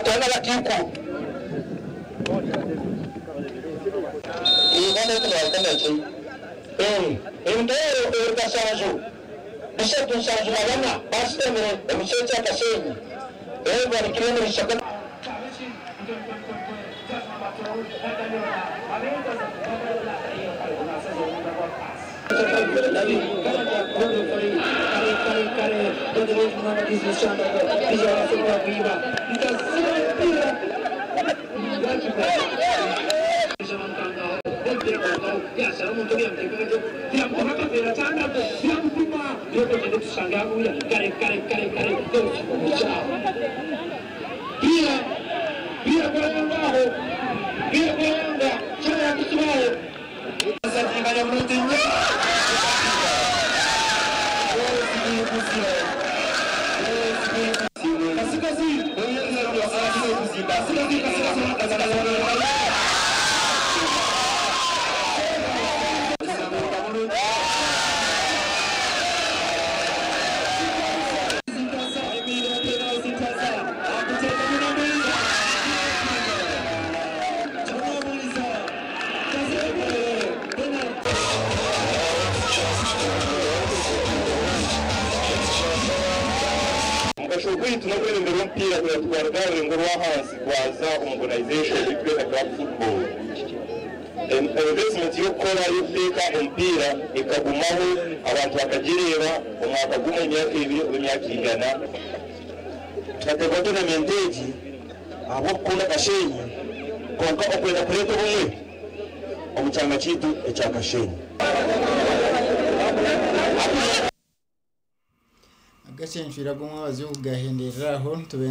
Tana Kiko. E quando eu trabalho também, eu não tenho educação azul. Você é educação azul, mas não, passa também, eu não sei se é cacete. Eu agora que lembro de sacanagem. Todo mundo não vai desmanchando, fizeram a segunda viva. Então, yashara muntu yamtekekete yamukaka beratanako yamupima yokotere tusanga yakuya kare kare kare kare kasih. kyabo kasih. pia kasih. pia kasih. kyayakusubayo kasih. yamuti kasih. kasikazi kasih. kasikazi kasih. kasikazi kas umupira kuyatwara rwarurengo rwa hasi rwaza organization itweka club football investment yo gukora yo ekagumaho abantu bakagireba umwaka gumwe imyaka ibiri imyaka igana tugategura tournament egi ahabwokukunda kukunda kashenyi konka okwenda kureta obumwe omu kyanga kyaitu ekya kashenyi. Gahendereraho tube